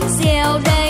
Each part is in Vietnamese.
cánh diều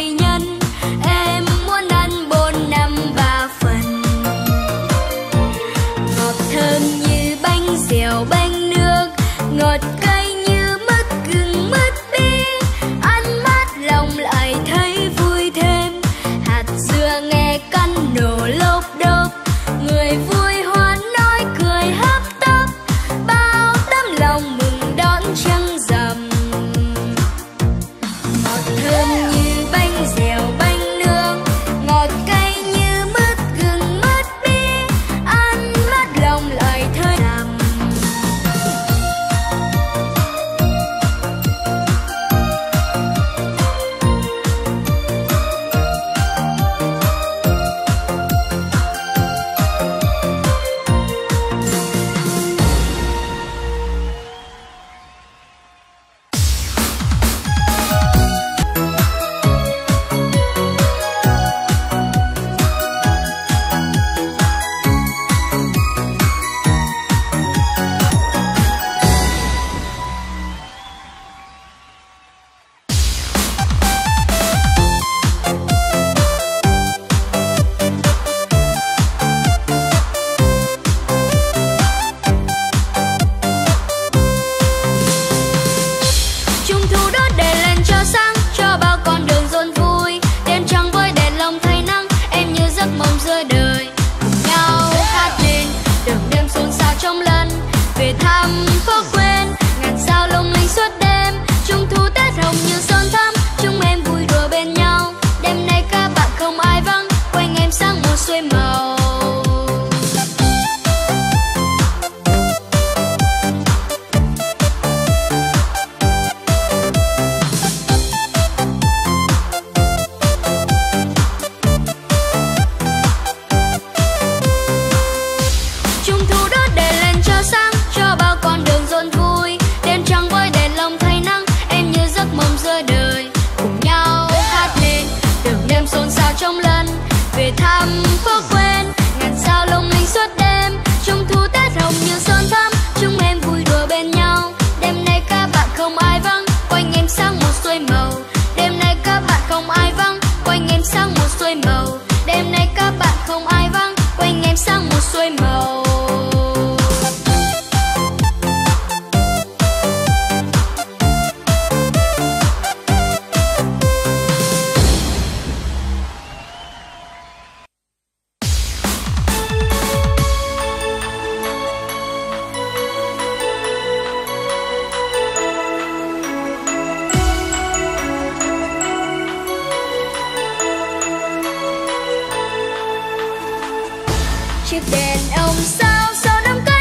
suốt về thăm phố quen ngàn sao lung linh suốt đêm trung thu tết hồng như son thắm. Chúng em vui đùa bên nhau, đêm nay các bạn không ai vắng. Quanh em sang một xuôi màu, đêm nay các bạn không ai vắng. Quanh em sang một xuôi màu, đêm nay các bạn không ai vắng. Quanh em sang một xuôi màu. đèn ông sao sao đám cưới